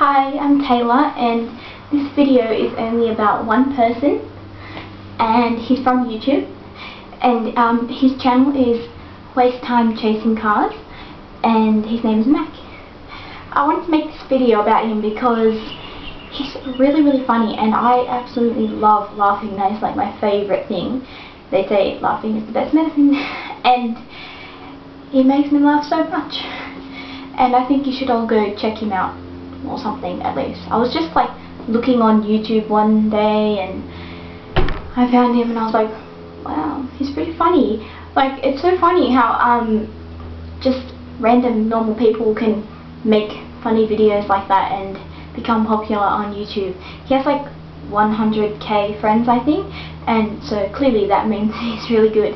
Hi, I'm Taylor and this video is only about one person and he's from YouTube and um, his channel is Waste Time Chasing Cars and his name is Mac. I wanted to make this video about him because he's really really funny and I absolutely love laughing. That is like my favourite thing. They say laughing is the best medicine and he makes me laugh so much and I think you should all go check him out or something at least. I was just like looking on YouTube one day and I found him and I was like, wow, he's pretty funny. Like, it's so funny how um, just random normal people can make funny videos like that and become popular on YouTube. He has like 100k friends I think and so clearly that means he's really good.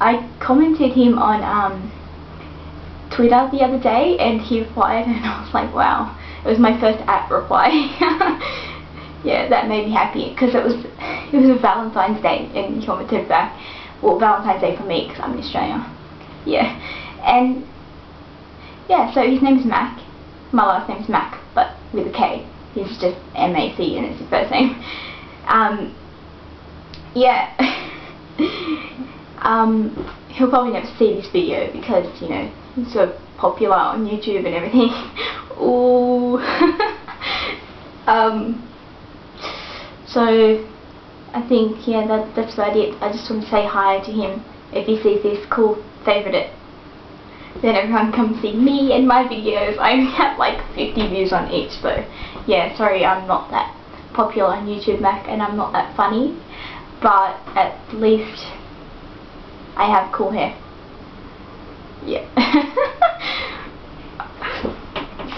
I commented him on um, Twitter the other day and he replied and I was like wow it was my first app reply. Yeah that made me happy because it was it was a Valentine's Day and he commented back well Valentine's Day for me because I'm in Australia. Yeah. And yeah so his name is Mac. My last name is Mac but with a K. He's just M-A-C and it's his first name. Um yeah. Um he'll probably never see this video because you know he's so popular on YouTube and everything. Ooh. um, so I think yeah that that's about it. I just want to say hi to him. If he sees this, cool, favourite it. Then everyone come see me and my videos. I only have like 50 views on each so yeah, sorry I'm not that popular on YouTube Mac and I'm not that funny but at least I have cool hair. Yeah.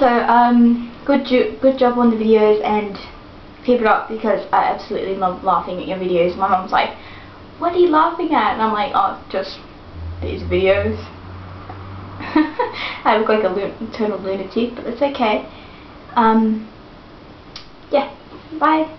so, um, good, good job on the videos and keep it up because I absolutely love laughing at your videos. My mom's like, what are you laughing at? And I'm like, oh, just these videos. I look like a eternal lunatic, but it's okay. Um, yeah, bye.